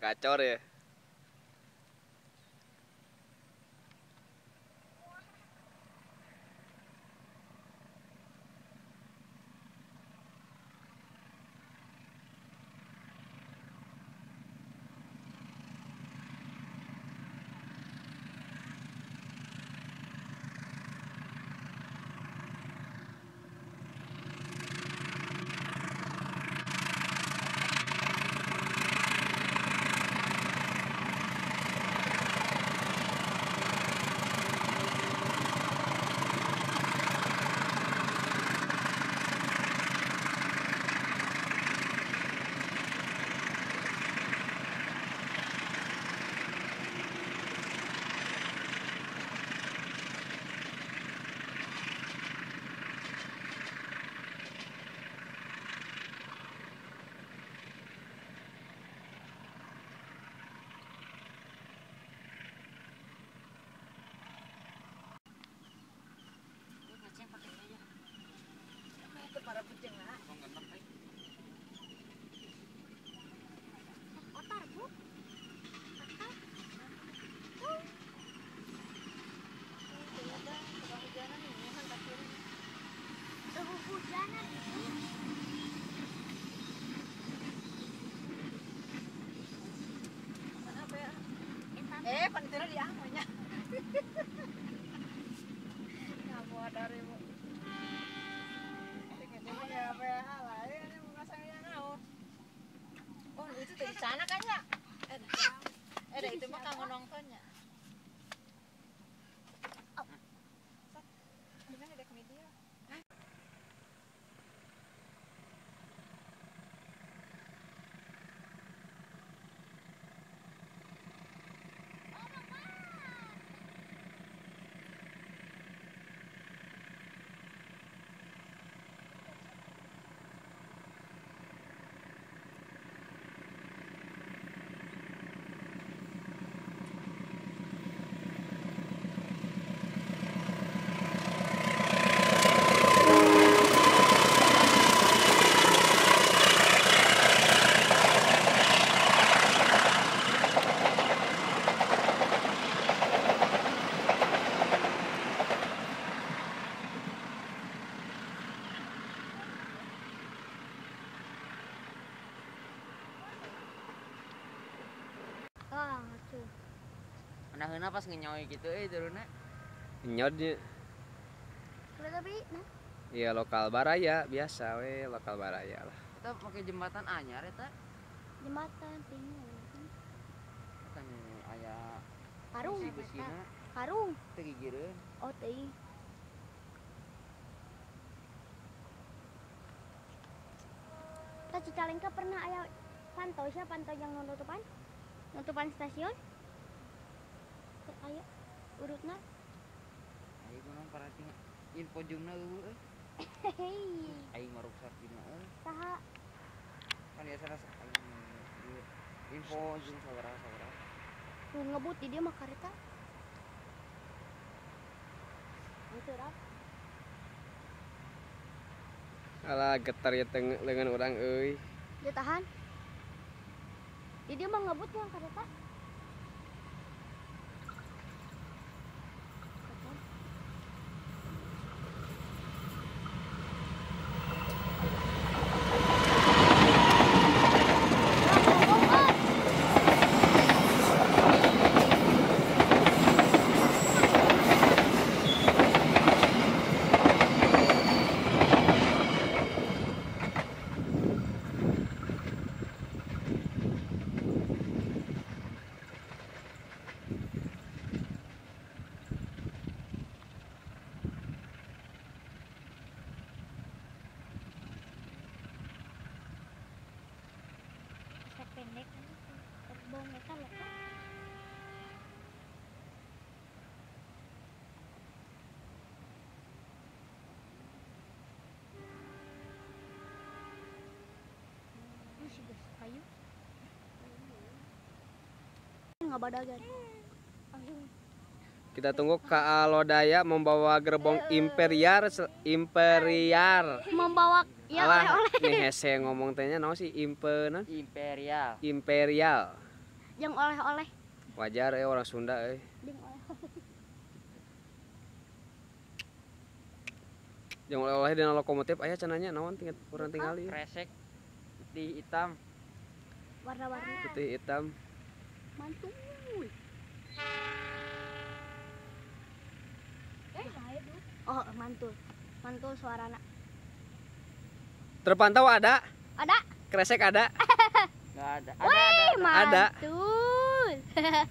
kacor ya. Itu mah kamu Nah, pas ngenyoy gitu eh turunnya. nyodnya tapi, nah. iya lokal baraya biasa we lokal baraya lah Kita pakai jembatan anyar eta Jembatan bingung. kan aya Karung. Karung. teu gigireun. Oh, teuing. Kita Cicalengka pernah aya pantau siapa pantau yang nutupan? Nutupan stasiun? Aya urutna. Ayo kunaon parati info jumna eueuh. Aing marusak dina euy. Saha? Kan aing ieu info jeung sabaraha sabaraha. Tuh ngebut di dia mah kareta. Itu rap. alah getar ya teng lengan orang euy Dia tahan. Di dia mah ngebut mah kareta. Nggak badagan. Kita tunggu KA Lodaya membawa gerbong imperial imperial membawa ya alah oleh-oleh. nih hese ngomong tehnya naon sih impe? Imperial. imperial Jeung oleh-oleh. wajar eh orang Sunda eh yang oleh-oleh dina lokomotif aya cenanya naon tinggal urang tinggal ieu Kresek putih hitam. Warna-warni. putih hitam Mantul. Eh, Oh, mantul. Mantul suarana. terpantau ada Ada? kresek ada Enggak ada. Ada Wih, ada. Ada. mantul.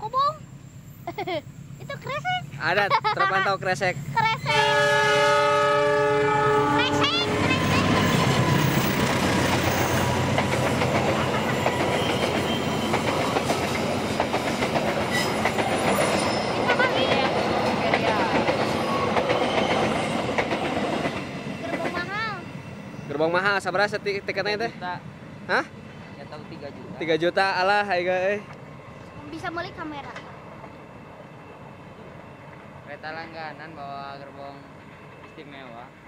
Kobong. Itu kresek. ada terpantau Kresek. Kresek. Kresek. Imperial. Gerbong mahal. gerbong mahal sabaraha seti tiketnya teh. Hah? Ya tahu 3 juta. 3 juta alah harga eh Bisa beli kamera. Kereta langganan bawa gerbong istimewa.